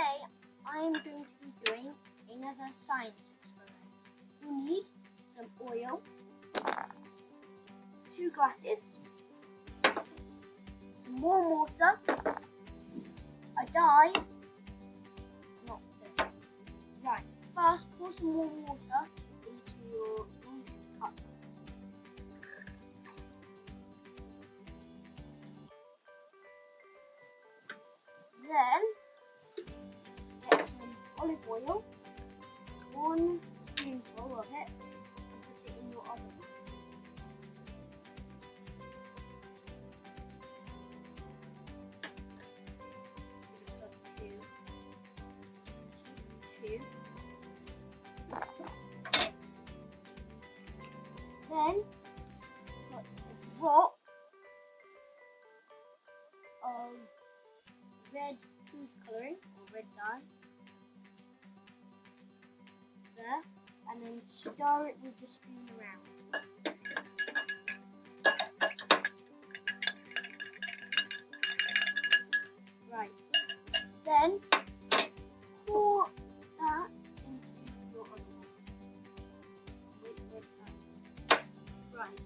today I'm going to be doing another science experiment. You need some oil, two glasses, some warm water, a dye, not this. Right, first pour some warm water into your cup. Then oil, one spoonful of it, and put it in your oven. Then put a drop of red food colouring or red dye and stir it with the spoon around. Right. Then pour that into your oven. Right.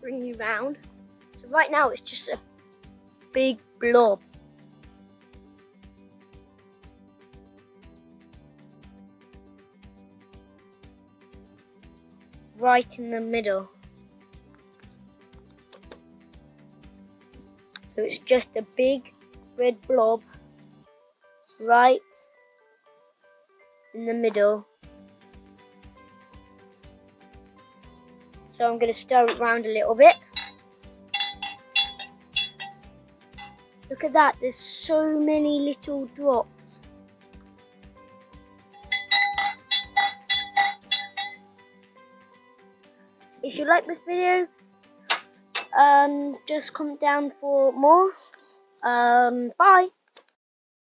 Bring you round. So right now it's just a big blob. Right in the middle. So it's just a big red blob right in the middle. So I'm going to stir it around a little bit. Look at that, there's so many little drops. If you like this video, um, just comment down for more. Um, bye.